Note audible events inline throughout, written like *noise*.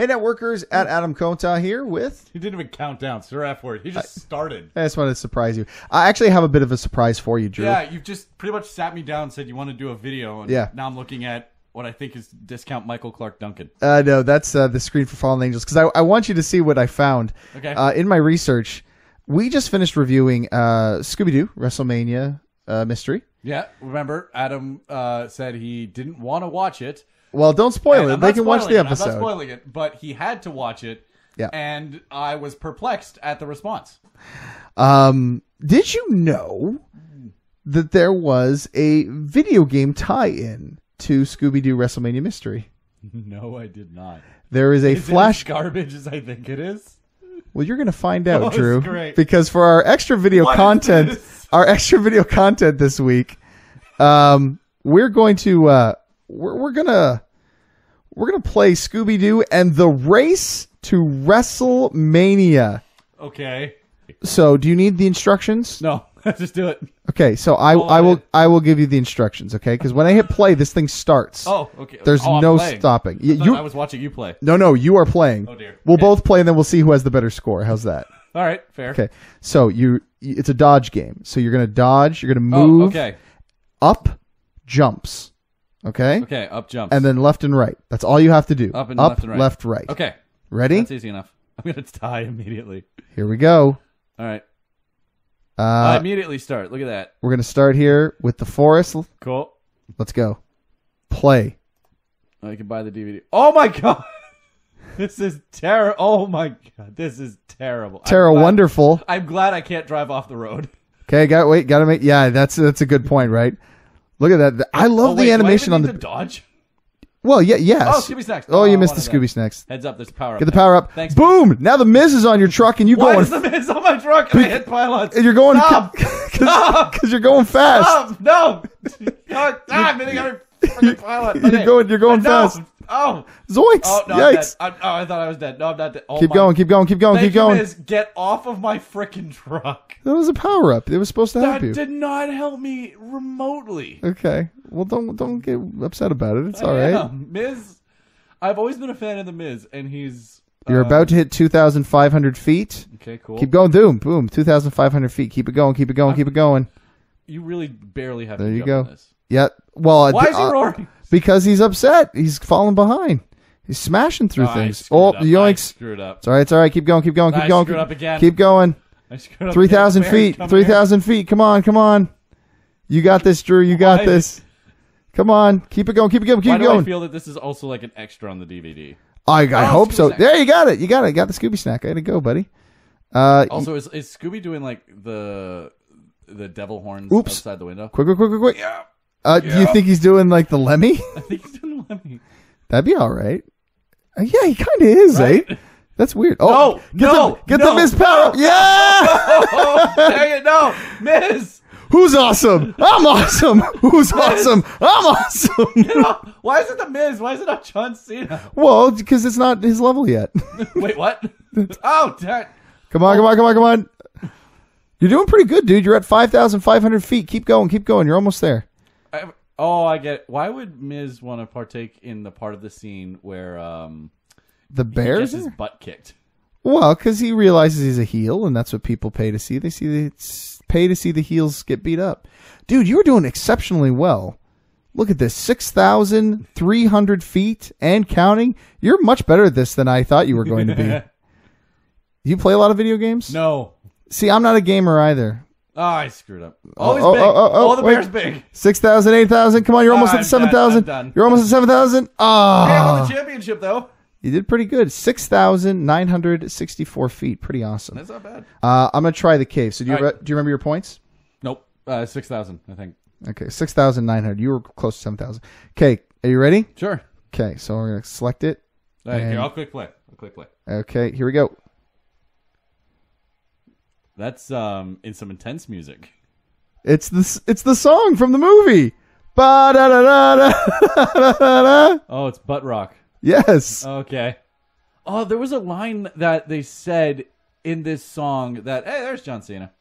Hey, networkers, at Adam Kota here with. He didn't even count down. Sir F word. He just started. I just wanted to surprise you. I actually have a bit of a surprise for you, Drew. Yeah, you just pretty much sat me down and said you want to do a video. And Yeah. Now I'm looking at what I think is discount Michael Clarke Duncan. Uh, no, that's uh, the screen for Fallen Angels because I, I want you to see what I found. Okay. Uh, in my research, we just finished reviewing uh, Scooby Doo WrestleMania uh, Mystery. Yeah. Remember, Adam uh, said he didn't want to watch it. Well, don't spoil And it. I'm They not can watch spoiling the it. I'm not spoiling it, but he had to watch it. Yeah. And I was perplexed at the response. Um, did you know that there was a video game tie-in to Scooby Doo WrestleMania Mystery? *laughs* No, I did not. There is a Is it flash. as garbage as I think it is? Well, you're going to find out, *laughs* Oh, Drew, great. because for our extra video What is content, this? our extra video content this week, um, we're going to uh, we're, we're gonna we're gonna play Scooby Doo and the race to WrestleMania. Okay. So, do you need the instructions? No, *laughs* just do it. Okay, so I Go I will ahead. I will give you the instructions. Okay, because when I hit play, this thing starts. Oh, okay. Oh, There's Oh, no stopping. I You, I was watching you play. no no you are playing. Oh, dear. We'll Okay. both play and then we'll see who has the better score. How's that? *laughs* All right, fair. Okay, so you it's a dodge game. So you're gonna dodge. You're gonna Oh, move okay. up jumps. Okay, Okay, up jumps. and then left and right. That's all you have to do. Up and left and right. left, right. Okay, Ready? that's easy enough. *laughs* I'm gonna die immediately. Here we go. All right, I Uh, immediately start. Look at that. we're gonna start here with the forest. Cool. Let's go. Play. I can buy the DVD. Oh my god, *laughs* this is terrible. Oh my god, this is terrible. I'm Tara, wonderful. I'm glad I can't drive off the road. *laughs* Okay, got wait, gotta make. Yeah, that's that's a good point, right? Look at that. I love Oh, the wait, I animation on the. dodge. Well, yeah, yes. Oh, Scooby Snacks. Oh, you I missed the. Scooby Snacks. Heads up, there's power. Up. Get the power up. Thanks. Boom! Now the Miz is on your truck and you Why going. is the Miz on my truck? I hit pylons. And you're going Stop. *laughs* because you're going fast. Stop! No! ah, I'm hitting every fucking pylon. you're going- you're going no. fast. Oh! Zoinks! Oh, no, I'm dead. Yikes! I'm, oh, I thought I was dead. No, I'm not dead. Oh, Keep my- going, keep going, keep going, Thank keep going. Miz. Get off of my freaking truck. That was a power up. It was supposed to help That you. did not help me remotely. Okay. Well, don't don't get upset about it. It's all right. Miz, I've always been a fan of the Miz, and he's. You're uh, about to hit 2,500 feet. Okay, cool. Keep going. Boom, boom. 2,500 feet. Keep it going. Keep it going. Keep it going. You really barely have There to you go. this. Yeah. Well, Why uh, is he roaring? Because he's upset. He's falling behind. He's smashing through Oh, I things. screwed Oh, up. I yoinks! screwed up. It's all right. It's all right. Keep going. Keep going. Keep I going. screwed keep, up again. keep going. I screwed up. Three thousand feet. come Three here. thousand feet. Come on. Come on. You got this, Drew. You got Why- this. Come on. Keep it going. Keep it going. Keep Why it do going. I feel that this is also like an extra on the DVD? I, I Oh, hope Scooby so. Snack. There, you got it. You got it. You got the Scooby snack. Way to go, buddy. Uh, Also, is, is Scooby doing like the the devil horns Oops. outside the window? quick, quick, quick, quick, quick. Yeah, Uh, Do you think he's doing like the Lemmy? *laughs* I think he's doing the Lemmy. That'd be all right. Uh, yeah, he kind of is, Right? eh? That's weird. Oh, No, get no, the, get no, the Miz Power. Yeah. Oh, dang it! No, Miz. Who's awesome? I'm awesome. Who's awesome? I'm awesome. Why is it the Miz? Why is it not John Cena? well, because it's not his level yet. *laughs* Wait, what? *laughs* Oh, dang. come on, come on, come on, come on. You're doing pretty good, dude. You're at 5,500 feet. Keep going, keep going. You're almost there. Oh, I get it. Why would Miz want to partake in the part of the scene where um The he Bears? gets his butt kicked? Well, because he realizes he's a heel, and that's what people pay to see. They see the it's pay to see the heels get beat up. Dude, you were doing exceptionally well. Look at this, six thousand three hundred feet and counting. You're much better at this than I thought you were going to be. *laughs* You play a lot of video games? no. See, I'm not a gamer either. Oh, I screwed up. Oh, oh, big. oh, oh, oh, oh, the wait. bear's big. Six thousand, eight thousand. Come on, you're almost I'm at seven done, I'm thousand. done. You're almost at seven thousand. Hey, I won the championship though. you did pretty good. Six thousand nine hundred sixty-four feet. Pretty awesome. That's not bad. Uh, I'm gonna try the cave. So do you All right. re- do you remember your points? Nope. Uh, six thousand, I think. Okay, six thousand nine hundred. You were close to seven thousand. Okay, are you ready? Sure. Okay, so we're gonna select it. All right, And- here, I'll click play. I'll click play. Okay, here we go. That's um in some intense music. It's the it's the song from the movie. Ba da da da da da da da. Oh, it's butt rock. Yes. Okay. Oh, there was a line that they said in this song that hey, there's John Cena.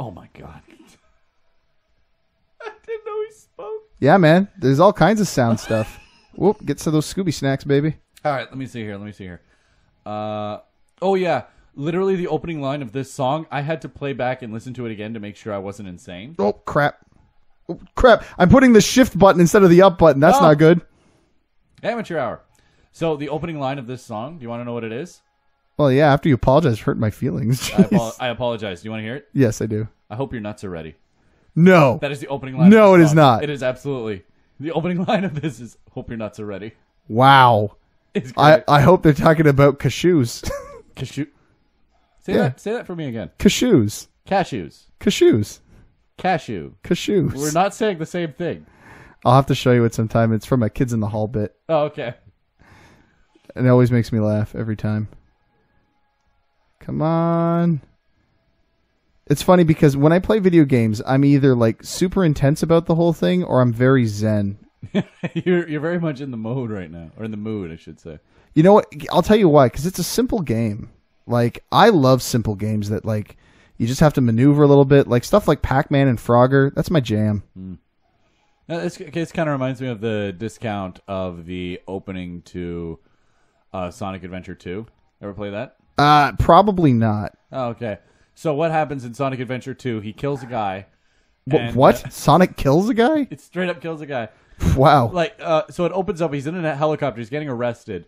Oh my god. *laughs* I didn't know he spoke. Yeah, man. There's all kinds of sound stuff. *laughs* Whoop, get to those Scooby snacks, baby. All right, let me see here. Let me see here. Uh, oh yeah, literally the opening line of this song. I had to play back and listen to it again to make sure I wasn't insane. Oh crap! Oh, crap! I'm putting the shift button instead of the up button. That's Oh. not good. Amateur hour. So the opening line of this song. Do you want to know what it is? Well, yeah. After you apologize, hurt my feelings. I, Jeez. apo- I apologize. Do you want to hear it? yes, I do. I hope your nuts are ready. No. That is the opening line. No, of it this is song. not. It is absolutely the opening *laughs* line of this is "Hope your nuts are ready." Wow. It's I, great. I hope they're talking about cashews. *laughs* Cashew. Say Yeah. that. Say that for me again. cashews. Cashews. Cashews. Cashew. Cashews. We're not saying the same thing. I'll have to show you it sometime. It's from my Kids in the Hall bit. Oh, okay. And it always makes me laugh every time. Come on. It's funny because when I play video games, I'm either like super intense about the whole thing or I'm very zen. *laughs* you're you're very much in the mode right now, or in the mood, I should say. You know what? I'll tell you why. Because it's a simple game. Like I love simple games that like you just have to maneuver a little bit. Like stuff like Pac-Man and Frogger. That's my jam. Now, this case kind of reminds me of the discount of the opening to uh, Sonic Adventure 2. Ever play that? Uh, probably not. Oh, okay. So what happens in Sonic Adventure 2? He kills a guy. And, what? uh, Sonic kills a guy? *laughs* it straight up kills a guy. Wow. Like, uh, so it opens up. He's in a helicopter. He's getting arrested,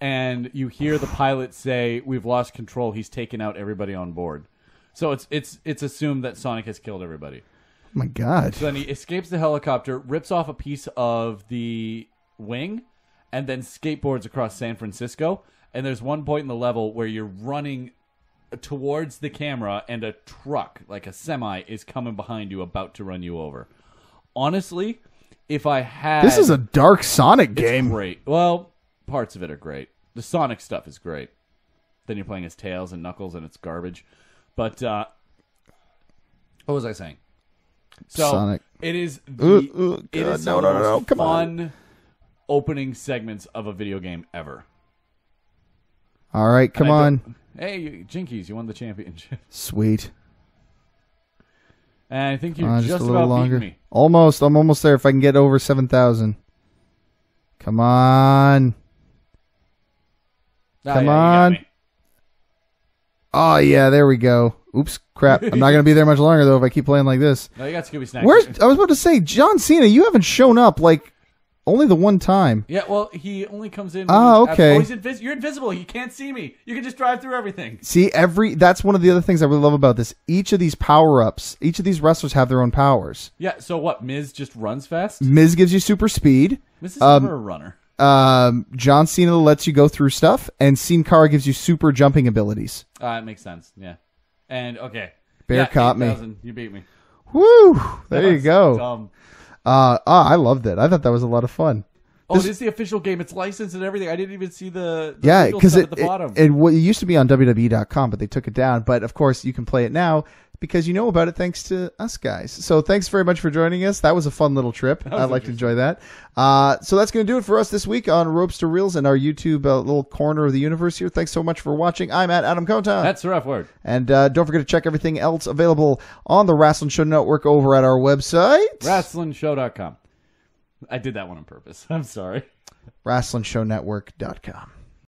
and you hear the pilot say, "We've lost control. He's taken out everybody on board." So it's it's it's assumed that Sonic has killed everybody. oh my god. So then he escapes the helicopter, rips off a piece of the wing, and then skateboards across San Francisco. And there's one point in the level where you're running towards the camera, and a truck, like a semi, is coming behind you, about to run you over. Honestly, if I had This is a dark Sonic game. great. Well, parts of it are great. The Sonic stuff is great. Then you're playing as Tails and Knuckles, and it's garbage. But uh, what was I saying? So Sonic. it is the Ooh, ooh, it God, is no, no, no, no, most come on. fun opening segments of a video game ever. All right, come I on. Hey, you- Jinkies, you won the championship. *laughs* Sweet. And I think you Uh, just, just, a little about longer. beat me. Almost. I'm almost there. If I can get over seven thousand. Come on. Ah, Come yeah, on. Oh yeah, there we go. Oops, crap. I'm not gonna be there much longer though if I keep playing like this. No, you got Scooby Snack. Where's I was about to say, John Cena, you haven't shown up like only the one time. Yeah, well, he only comes in. Oh, when he's okay. Oh, he's invis- you're invisible. You can't see me. You can just drive through everything. See, every that's one of the other things I really love about this. Each of these power ups, each of these wrestlers have their own powers. Yeah. So what? Miz just runs fast. Miz gives you super speed. Miz is Um, never a runner. Um, John Cena lets you go through stuff, and Sin Cara gives you super jumping abilities. Uh, it makes sense. Yeah. And okay. Bear yeah, caught me. 8,000. You beat me. Woo! There That you go. dumb. Uh, ah, I loved it. I thought that was a lot of fun. Oh, This- it is the official game. It's licensed and everything. I didn't even see the, the Yeah, because it, at the bottom. it, it, it used to be on WWE.com, but they took it down. But of course, you can play it now because you know about it thanks to us guys. So thanks very much for joining us. That was a fun little trip. I'd like to enjoy that. Uh, so that's going to do it for us this week on Ropes to Reels and our YouTube uh, little corner of the universe here. Thanks so much for watching. I'm at Adam Kota. That's the rough word. and uh, don't forget to check everything else available on the Wrasslun Show Network over at our website, WrasslunShow.com. I did that one on purpose. *laughs* I'm sorry. WrasslunShowNetwork.com.